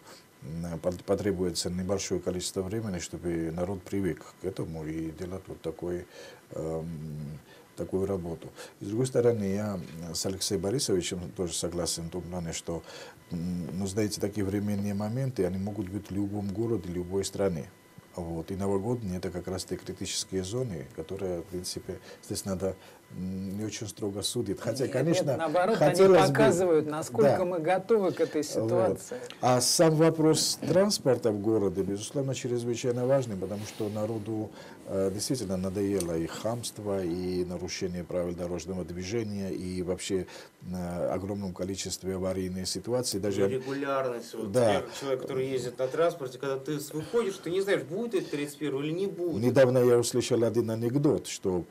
потребуется небольшое количество времени, чтобы народ привык к этому и делать вот такой, эм, такую работу. И с другой стороны, я с Алексеем Борисовичем тоже согласен в том плане, что ну, знаете, такие временные моменты, они могут быть в любом городе, любой стране. Вот. И новогодние это как раз те критические зоны, которые, в принципе, здесь надо не очень строго судить. Хотя, Нет, конечно, нет, наоборот, они хотелось бы- показывают, насколько Да. мы готовы к этой ситуации. Вот. А сам вопрос транспорта в городе, безусловно, чрезвычайно важный, потому что народу э, действительно надоело и хамство, и нарушение правил дорожного движения, и вообще э, огромном количестве аварийных ситуаций. Даже Регулярность. Вот, Да. человек, который ездит на транспорте, когда ты выходишь, ты не знаешь, будет это 31 или не будет. Недавно я услышал один анекдот, что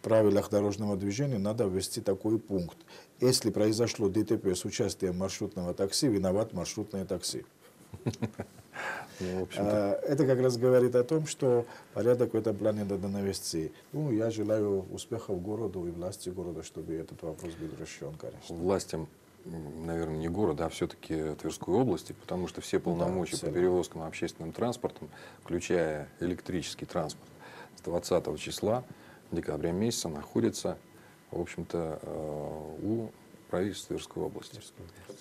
правилах дорожного движения надо ввести такой пункт. Если произошло ДТП с участием маршрутного такси, виноват маршрутное такси. Ну, А, Это как раз говорит о том, что порядок в этом плане надо навести. Ну, я желаю успехов городу и власти города, чтобы этот вопрос был решен, конечно. властям, наверное, не города, а все-таки Тверской области, потому что все полномочия в по перевозкам общественным транспортом, включая электрический транспорт, с 20 числа декабря месяца находятся, в общем-то, э, у правительства Тверской области.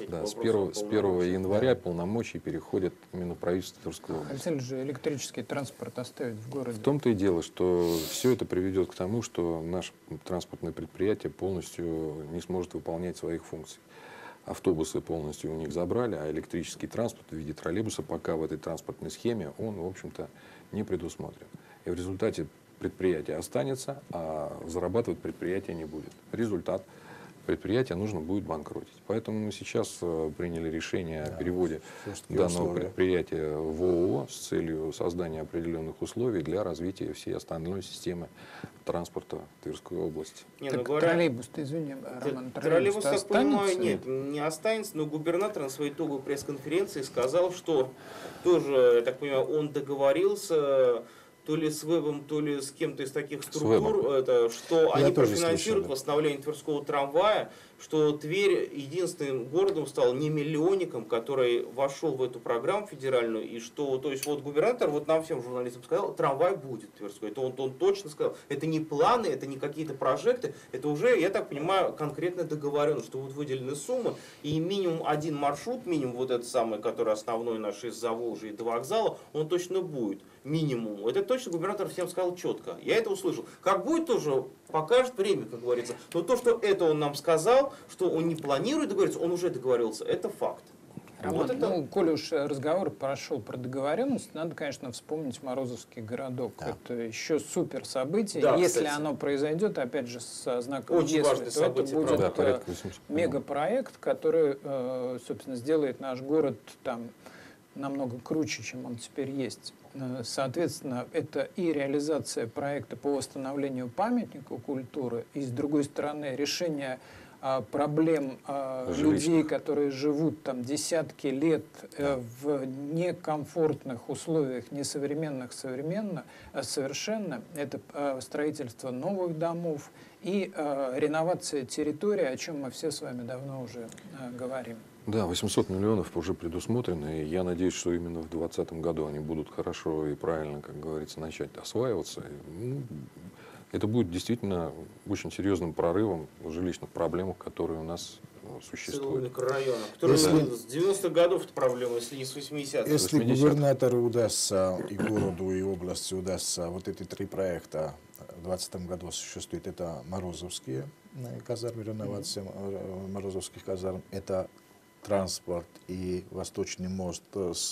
Да, с 1, о с 1 полномочиях. января полномочия переходят именно правительство Тверской области. Хотели же электрический транспорт оставить в городе. В том-то и дело, что все это приведет к тому, что наше транспортное предприятие полностью не сможет выполнять своих функций. Автобусы полностью у них забрали, а электрический транспорт в виде троллейбуса пока в этой транспортной схеме он, в общем-то, не предусмотрен. И в результате предприятие останется, а зарабатывать предприятие не будет. Результат предприятие нужно будет банкротить. Поэтому мы сейчас э, приняли решение о переводе данного условия. предприятия в ООО с целью создания определенных условий для развития всей остальной системы транспорта Тверской области. Не, ну Так говоря, троллейбус-то, извини, Роман, Троллейбус, так понимаю, останется? нет, не останется, но губернатор на своей итоговой пресс-конференции сказал, что тоже, я так понимаю, он договорился то ли с Вебом, то ли с кем-то из таких структур, это, что Я они профинансируют слышал, да. восстановление Тверского трамвая, что Тверь единственным городом стал не миллионником, который вошел в эту программу федеральную, и что, то есть вот губернатор вот нам всем журналистам сказал, трамвай будет Тверской, это он, он точно сказал, это не планы, это не какие-то прожекты, это уже, я так понимаю, конкретно договорено, что вот выделены суммы, и минимум один маршрут, минимум вот этот самый, который основной наш из Заволжья и до вокзала, он точно будет, минимум. Это точно губернатор всем сказал четко, я это услышал. Как будет тоже, покажет время, как говорится. Но то, что это он нам сказал, что он не планирует договориться, он уже договорился, это факт. Роман, Вот это- ну, коли уж разговор прошел про договоренность, надо, конечно, вспомнить Морозовский городок. Да. Это еще супер событие. Да, если кстати. оно произойдет, опять же, со знаком Очень «если», важное то событие, это будет правда. Да, э, порядка 800 миллионов. мегапроект, который, э, собственно, сделает наш город там намного круче, чем он теперь есть. Э, Соответственно, это и реализация проекта по восстановлению памятника культуры, и, с другой стороны, решение а, проблем а, Жилищных. людей, которые живут там десятки лет э, в некомфортных условиях, несовременных современно, э, совершенно. Это э, строительство новых домов и реновация территории, о чем мы все с вами давно уже говорим. Да, 800 миллионов уже предусмотрены, и я надеюсь, что именно в 2020 году они будут хорошо и правильно, как говорится, начать осваиваться. И, ну, это будет действительно очень серьезным прорывом в жилищных проблемах, которые у нас Целого существует. микрорайона, который Если- с 90-х годов это проблема, если не с 80-х. Если 80-х. губернатору удастся, и городу, и области удастся вот эти три проекта, в 2020 году существует, это Морозовские э, казармы, реновация э, Морозовских казарм, это транспорт и Восточный мост э, с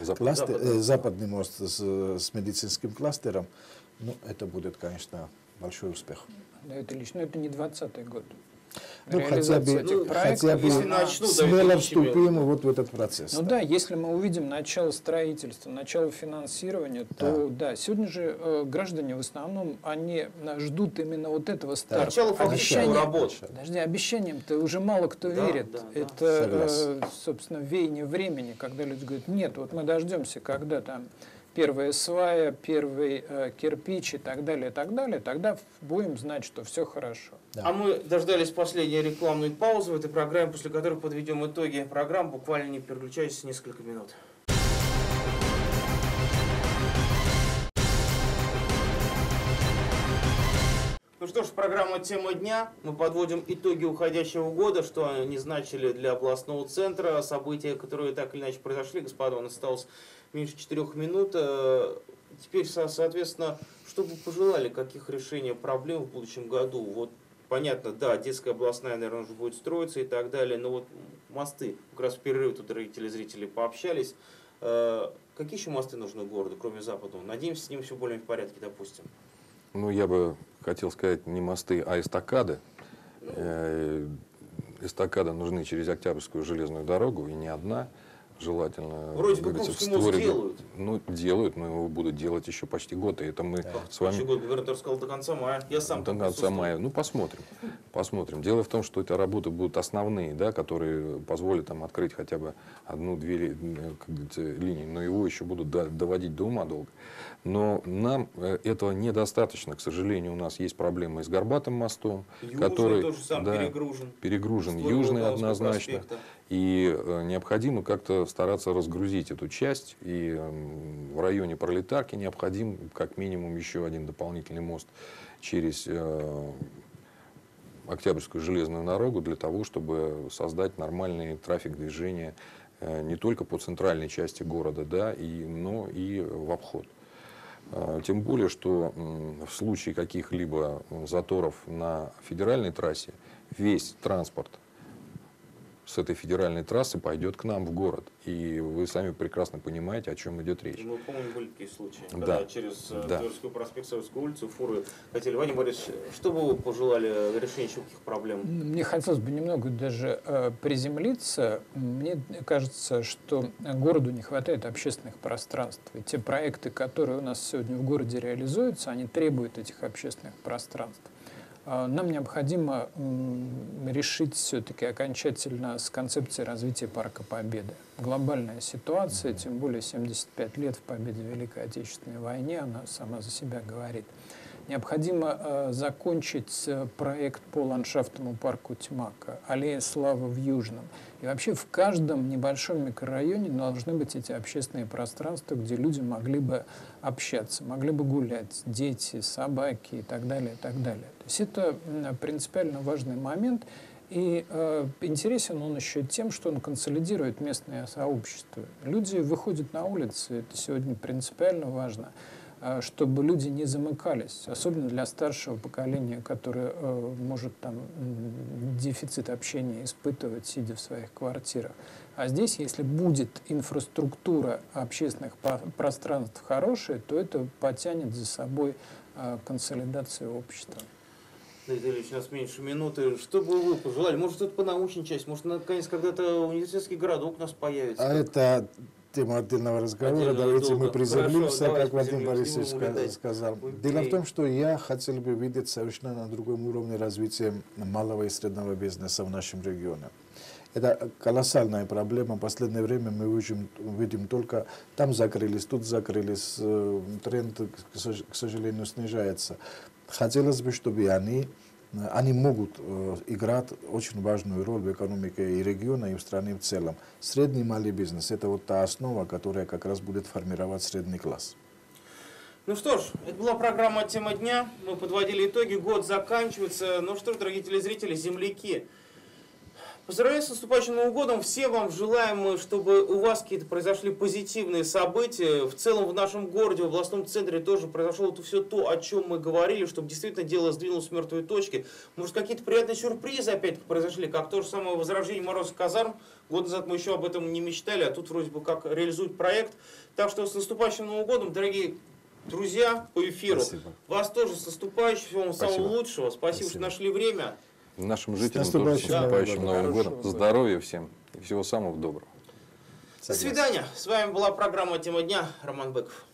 Запад- кластер- Западный. э, Западный мост с, с медицинским кластером, ну, это будет, конечно, большой успех. Да, это лично, но это не 20 год. Ну, хотя Реализация бы, этих проектов, хотя бы если начнут, да, смело вступим вот в этот процесс. Ну да, если мы увидим начало строительства, начало финансирования, то да, сегодня же э, граждане в основном, они э, ждут именно вот этого старта. Начало фактического Обещания- работы. Подожди, обещаниям-то уже мало кто Да, верит. да, да. Это, э, Согласен. собственно, веяние времени, когда люди говорят, нет, вот мы дождемся, когда там первая свая, первый э, кирпич и так далее, и так далее, тогда будем знать, что все хорошо. Да. А мы дождались последней рекламной паузы в этой программе, после которой подведем итоги программ, буквально не переключаясь несколько минут. Что ж, программа «Тема дня». Мы подводим итоги уходящего года, что они значили для областного центра, события, которые так или иначе произошли. Господа, у нас осталось меньше четырех минут. Э, Теперь, со- соответственно, что бы пожелали, каких решений проблем в будущем году? Вот понятно, да, детская областная, наверное, уже будет строиться и так далее, но вот мосты, как раз в перерыв тут дорогие зрители пообщались. Э, Какие еще мосты нужны городу, кроме западного? Надеемся, с ним все более в порядке, допустим. Ну, я бы хотел сказать не мосты, а эстакады. Э, Эстакады нужны через Октябрьскую железную дорогу, и не одна. Желательно, Вроде бы Крупский мост делают. Ну, делают, но его будут делать еще почти год, и это мы с Следующий вами год губернатор сказал до конца мая. Я сам до конца мая. Ну, посмотрим. Посмотрим. Дело в том, что эти работы будут основные, да, которые позволят там открыть хотя бы одну-две э, линии, но его еще будут до- доводить до ума долго. Но нам э, этого недостаточно. К сожалению, у нас есть проблемы и с Горбатым мостом, Южный который тоже сам да, перегружен. перегружен южный однозначно. проспекта. И э, необходимо как-то стараться разгрузить эту часть. И в районе Пролетарки необходим как минимум еще один дополнительный мост через э, Октябрьскую железную дорогу для того, чтобы создать нормальный трафик движения э, не только по центральной части города, да, и, но и в обход. Тем более, что в случае каких-либо заторов на федеральной трассе весь транспорт с этой федеральной трассы пойдет к нам в город. И вы сами прекрасно понимаете, о чем идет речь. Мы, по-моему, были такие случаи, Да. когда через э, Да. Тверской проспект, Советскую улицу, фуры хотели. Ваня Борисович, что бы вы пожелали решения еще каких проблем? Мне хотелось бы немного даже э, приземлиться. Мне кажется, что городу не хватает общественных пространств. И те проекты, которые у нас сегодня в городе реализуются, они требуют этих общественных пространств. А Нам необходимо решить все-таки окончательно с концепцией развития Парка Победы. Глобальная ситуация, тем более 75 лет в победе в Великой Отечественной войне, она сама за себя говорит. Необходимо э, закончить э, проект по ландшафтному парку Тьмака, аллея славы в Южном. И вообще в каждом небольшом микрорайоне должны быть эти общественные пространства, где люди могли бы общаться, могли бы гулять, дети, собаки и так далее, и так далее. То есть это принципиально важный момент. И э, интересен он еще тем, что он консолидирует местное сообщество. Люди выходят на улицы, это сегодня принципиально важно, чтобы люди не замыкались, особенно для старшего поколения, которое э, может там дефицит общения испытывать, сидя в своих квартирах. А здесь, если будет инфраструктура общественных пространств хорошая, то это потянет за собой э, консолидацию общества. Ильич, у нас меньше минуты. Что бы вы пожелали? Может, это по научной части? Может, наконец, когда-то университетский городок у нас появится? А это тема отдельного разговора. Отдельного Давайте долга. мы приземлимся, Хорошо, как приземлимся, Борисович не будем ска- улетать. сказал. Окей. Дело в том, что я хотел бы видеть совершенно на другом уровне развития малого и среднего бизнеса в нашем регионе. Это колоссальная проблема. В последнее время мы видим, видим только там закрылись, тут закрылись. э, Тренд, к сож- к сожалению, снижается. Хотелось бы, чтобы они, они могут э, играть очень важную роль в экономике и региона, и в стране в целом. Средний малый бизнес – это вот та основа, которая как раз будет формировать средний класс. Ну что ж, это была программа «Тема дня». Мы подводили итоги, год заканчивается. Ну что ж, дорогие телезрители, земляки, Поздравляю с наступающим Новым годом. Все вам желаем, чтобы у вас какие-то произошли позитивные события. В целом в нашем городе, в областном центре тоже произошло вот все то, о чем мы говорили, чтобы действительно дело сдвинулось с мертвой точки. Может, какие-то приятные сюрпризы опять произошли, как то же самое возрождение Мороз казарм. Год назад мы еще об этом не мечтали, а тут вроде бы как реализует проект. Так что с наступающим Новым годом, дорогие друзья по эфиру. Спасибо. Вас тоже с наступающим, всего вам самого Спасибо. лучшего. Спасибо, Спасибо. что нашли время. Нашим жителям тоже с наступающим годом. Новым годом. Здоровья всем и всего самого доброго. До свидания. С вами была программа «Тема дня». Роман Быков.